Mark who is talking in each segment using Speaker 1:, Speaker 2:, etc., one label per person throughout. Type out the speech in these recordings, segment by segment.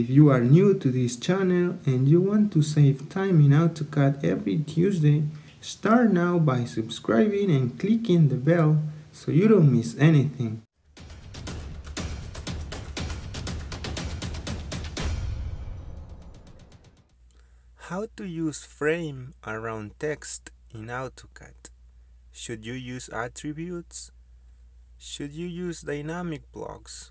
Speaker 1: If you are new to this channel and you want to save time in AutoCAD every Tuesday, start now by subscribing and clicking the bell so you don't miss anything. How to use frame around text in AutoCAD? Should you use attributes? Should you use dynamic blocks?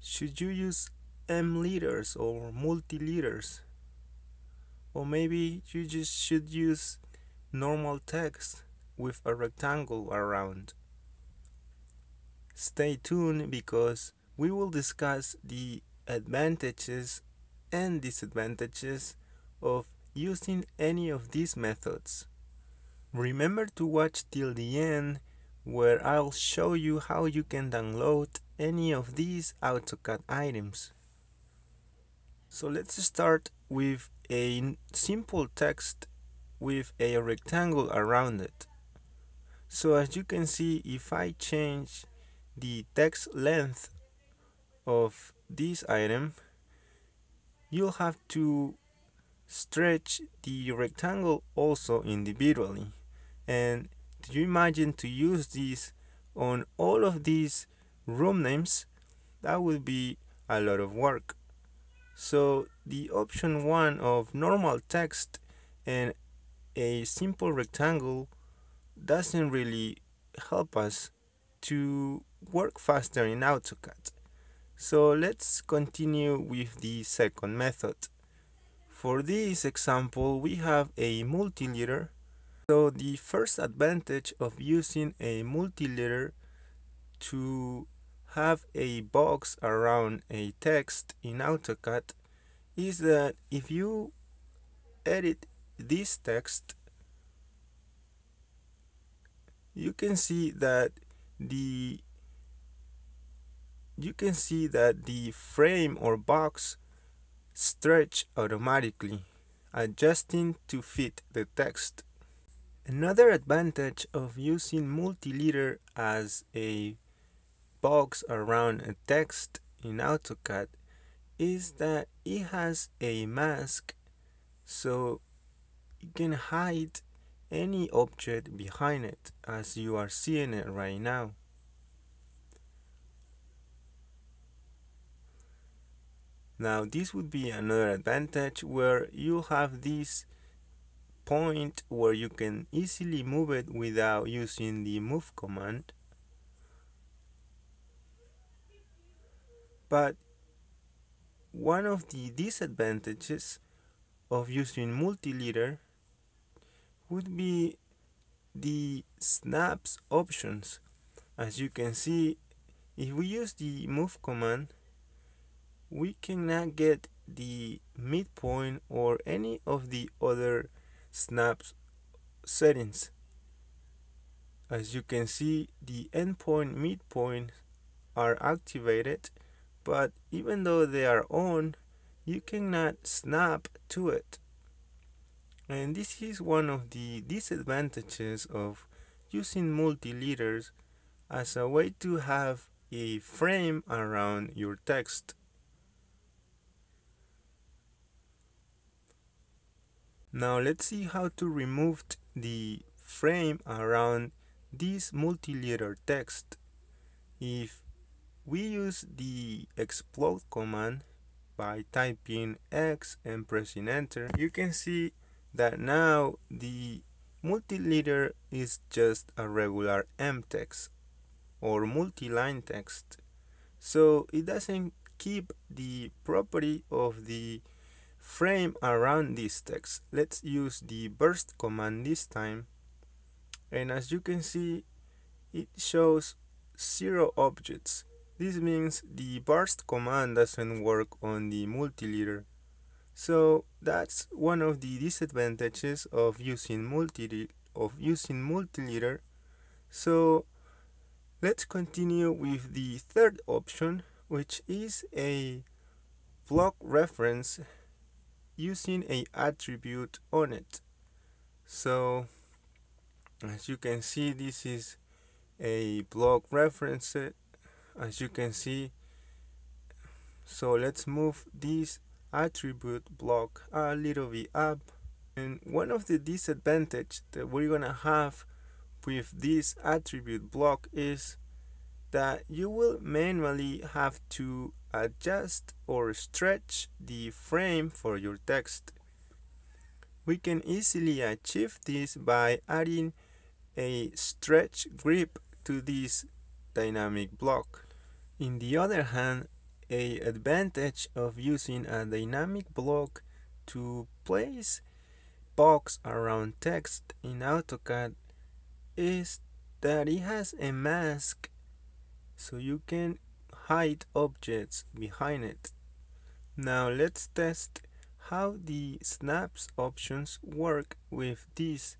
Speaker 1: Should you use M leaders or multi leaders? Or maybe you just should use normal text with a rectangle around. Stay tuned because we will discuss the advantages and disadvantages of using any of these methods. Remember to watch till the end where I'll show you how you can download any of these AutoCAD items. So let's start with a simple text with a rectangle around it. So as you can see, if I change the text length of this item, you'll have to stretch the rectangle also individually. And do you imagine to use this on all of these room names? That would be a lot of work. So the option one of normal text and a simple rectangle doesn't really help us to work faster in AutoCAD. So let's continue with the second method. For this example, we have a multi-leader. So the first advantage of using a multi-leader to have a box around a text in AutoCAD is that if you edit this text you can see that the you can see that the frame or box stretch automatically adjusting to fit the text. Another advantage of using multi-leader as a box around a text in AutoCAD is that it has a mask so you can hide any object behind it as you are seeing it right now. Now this would be another advantage where you have this point where you can easily move it without using the move command But one of the disadvantages of using multi-leader would be the snaps options. As you can see, if we use the move command, we cannot get the midpoint or any of the other snaps settings. As you can see, the endpoint midpoint are activated but even though they are on, you cannot snap to it. And this is one of the disadvantages of using multi-leaders as a way to have a frame around your text. Now let's see how to remove the frame around this multi-leader text. If we use the explode command by typing X and pressing enter. You can see that now the multi-leader is just a regular M text or multi-line text. So it doesn't keep the property of the frame around this text. Let's use the burst command this time. And as you can see, it shows zero objects this means the burst command doesn't work on the multi-leader. So that's one of the disadvantages of using multi of using multi-letter. So let's continue with the third option, which is a block reference using a attribute on it. So as you can see, this is a block reference as you can see So let's move this attribute block a little bit up. And one of the disadvantage that we're gonna have with this attribute block is that you will manually have to adjust or stretch the frame for your text. We can easily achieve this by adding a stretch grip to this dynamic block. In the other hand, a advantage of using a dynamic block to place box around text in AutoCAD is that it has a mask so you can hide objects behind it. Now let's test how the snaps options work with this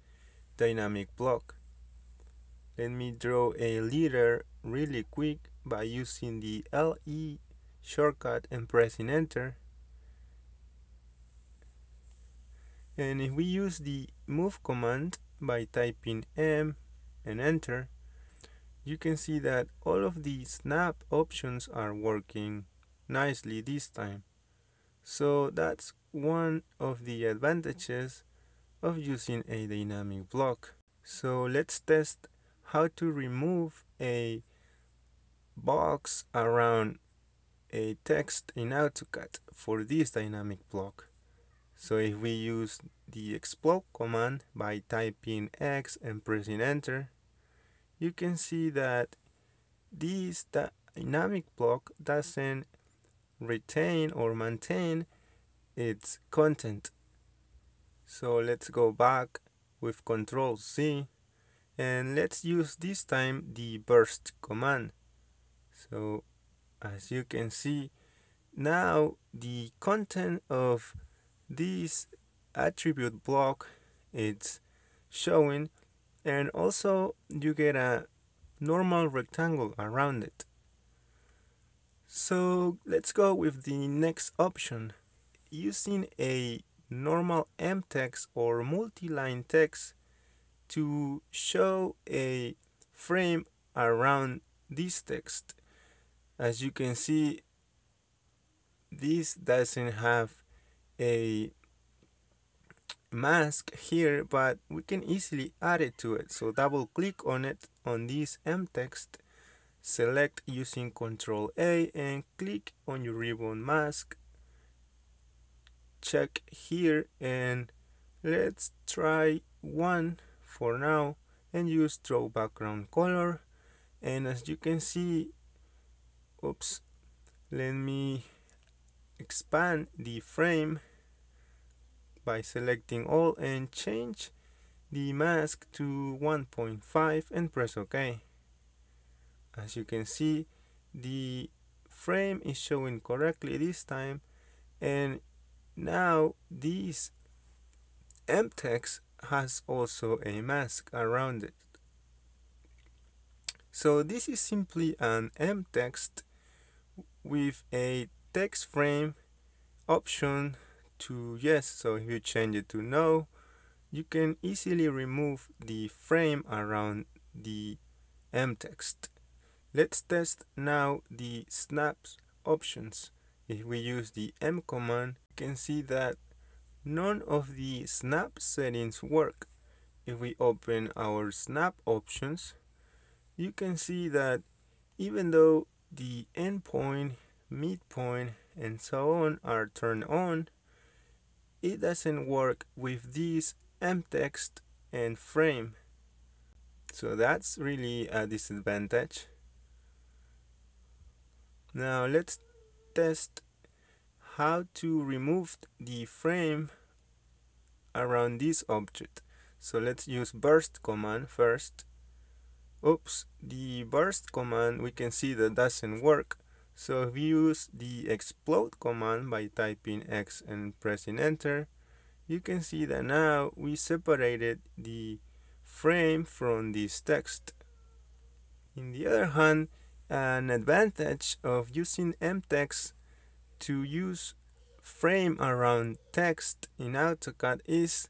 Speaker 1: dynamic block. Let me draw a leader really quick by using the LE shortcut and pressing enter. And if we use the move command by typing M and enter, you can see that all of the snap options are working nicely this time. So that's one of the advantages of using a dynamic block. So let's test how to remove a box around a text in AutoCAD for this dynamic block. So if we use the explode command by typing X and pressing enter, you can see that this dynamic block doesn't retain or maintain its content. So let's go back with Control C and let's use this time the burst command. So as you can see now the content of this attribute block it's showing and also you get a normal rectangle around it. So let's go with the next option. Using a normal M text or multi-line text to show a frame around this text as you can see this doesn't have a mask here but we can easily add it to it. So double click on it on this M text select using Ctrl A and click on your ribbon mask. Check here and let's try one for now and use throw background color. And as you can see oops let me expand the frame by selecting all and change the mask to 1.5 and press OK. As you can see the frame is showing correctly this time and now this M text has also a mask around it. So this is simply an M text with a text frame option to yes so if you change it to no you can easily remove the frame around the M text. Let's test now the snaps options. If we use the M command you can see that none of the snap settings work. If we open our snap options you can see that even though the endpoint midpoint and so on are turned on it doesn't work with this mtext and frame. So that's really a disadvantage. Now let's test how to remove the frame around this object. So let's use burst command first. Oops, the burst command we can see that doesn't work so if you use the explode command by typing X and pressing enter, you can see that now we separated the frame from this text. In the other hand, an advantage of using mtext to use frame around text in AutoCAD is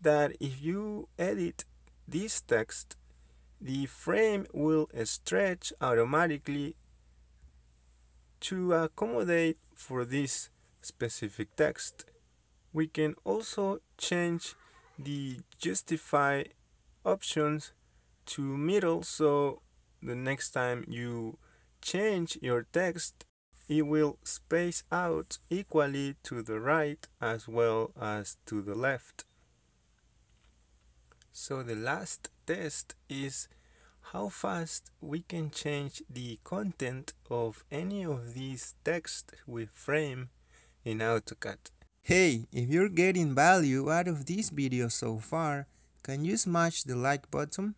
Speaker 1: that if you edit this text, the frame will stretch automatically To accommodate for this specific text, we can also change the justify options to middle so the next time you change your text it will space out equally to the right as well as to the left. So the last test is how fast we can change the content of any of these text with frame in AutoCAD. Hey, if you're getting value out of this video so far, can you smash the like button?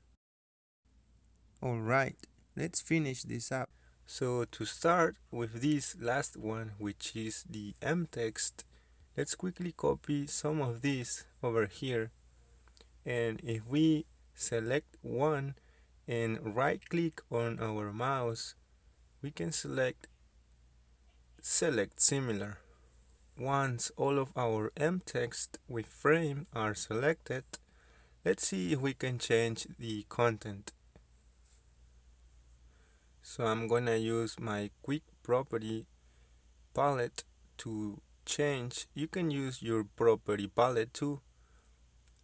Speaker 1: Alright, let's finish this up. So to start with this last one, which is the M text, let's quickly copy some of this over here. And if we select one and right click on our mouse, we can select select similar. Once all of our M text with frame are selected, let's see if we can change the content. So I'm gonna use my quick property palette to change. You can use your property palette too.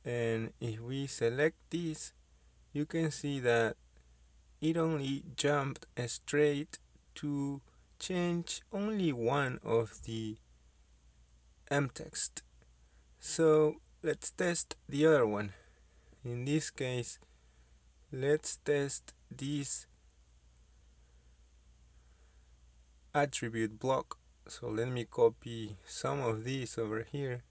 Speaker 1: And if we select this, you can see that it only jumped straight to change only one of the M text. So let's test the other one. In this case, let's test this attribute block so let me copy some of these over here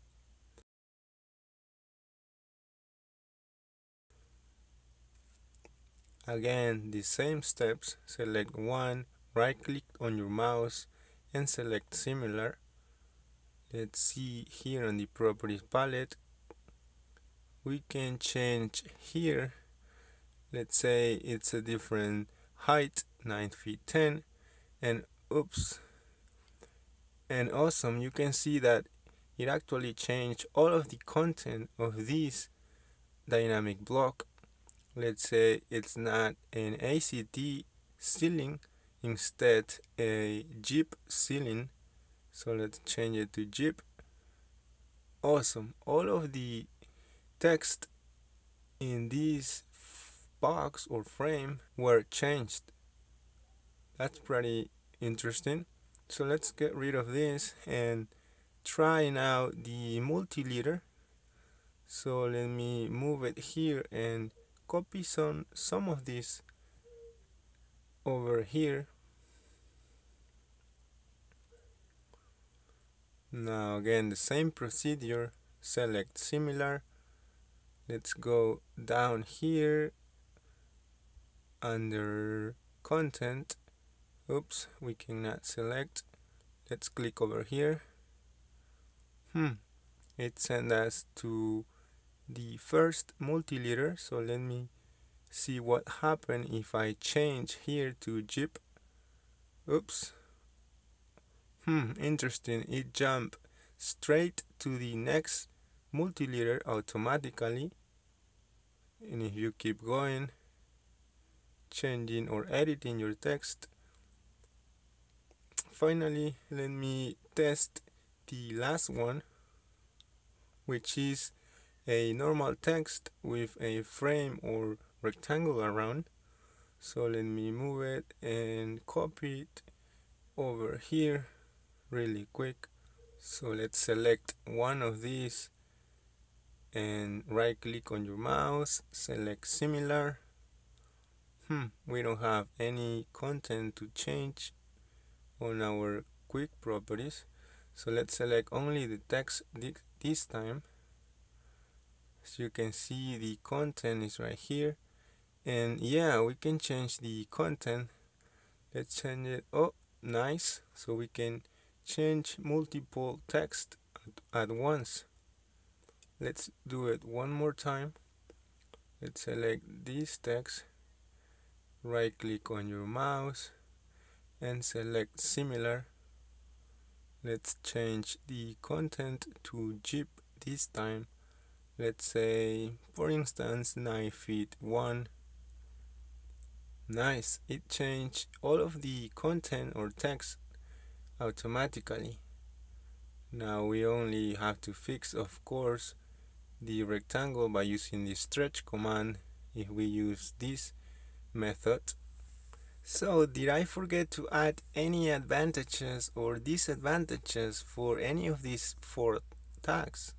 Speaker 1: again the same steps select one right click on your mouse and select similar. Let's see here on the properties palette. We can change here. Let's say it's a different height 9 feet 10 and oops. And awesome you can see that it actually changed all of the content of this dynamic block let's say it's not an ACT ceiling instead a Jeep ceiling so let's change it to Jeep. Awesome. All of the text in this box or frame were changed. That's pretty interesting. So let's get rid of this and try now the multi-leader so let me move it here and copy some some of this over here. Now again the same procedure select similar. Let's go down here under content. Oops we cannot select. Let's click over here. Hmm it sent us to the first multi-leader so let me see what happened if I change here to Jeep. Oops. Hmm interesting. It jumped straight to the next multi-leader automatically. And if you keep going changing or editing your text. Finally let me test the last one which is a normal text with a frame or rectangle around. So let me move it and copy it over here really quick. So let's select one of these and right click on your mouse select similar. Hmm we don't have any content to change on our quick properties. So let's select only the text this time as you can see the content is right here. And yeah we can change the content. Let's change it. Oh nice. So we can change multiple text at, at once. Let's do it one more time. Let's select this text. Right click on your mouse and select similar. Let's change the content to Jeep this time let's say for instance 9 feet 1 nice it changed all of the content or text automatically. Now we only have to fix, of course, the rectangle by using the stretch command if we use this method. So did I forget to add any advantages or disadvantages for any of these four tags?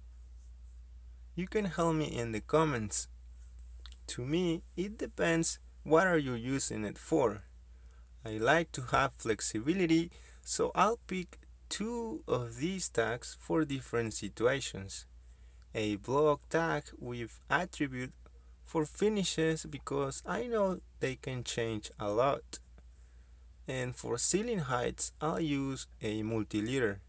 Speaker 1: You can help me in the comments. To me, it depends what are you using it for. I like to have flexibility, so I'll pick two of these tags for different situations. A block tag with attribute for finishes because I know they can change a lot. And for ceiling heights, I'll use a multileader.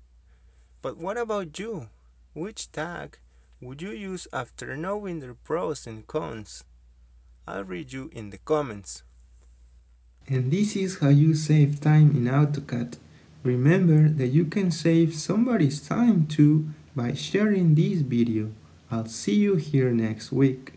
Speaker 1: But what about you? Which tag would you use after knowing their pros and cons? I'll read you in the comments.
Speaker 2: And this is how you save time in AutoCAD. Remember that you can save somebody's time too by sharing this video. I'll see you here next week.